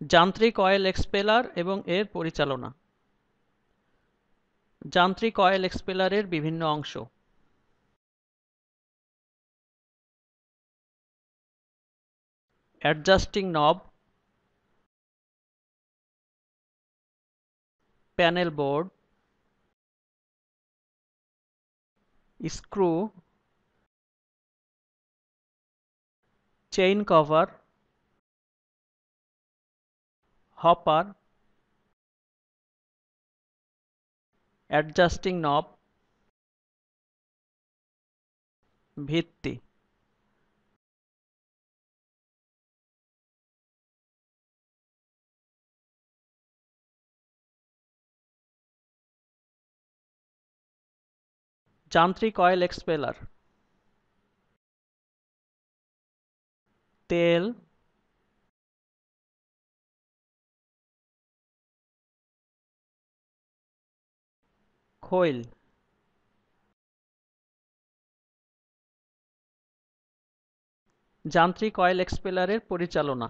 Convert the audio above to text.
যান্ত্রিক oil expeller এবং এর পরিচালনা। যান্ত্রিক অয়েল এক্সপেলারের বিভিন্ন অংশ। Adjusting knob panel board screw chain cover hopper adjusting knob ভিত্তি। যান্ত্রিক অয়েল এক্সপেলার তেল খৈল। যান্ত্রিক অয়েল এক্সপেলারের পরিচালনা।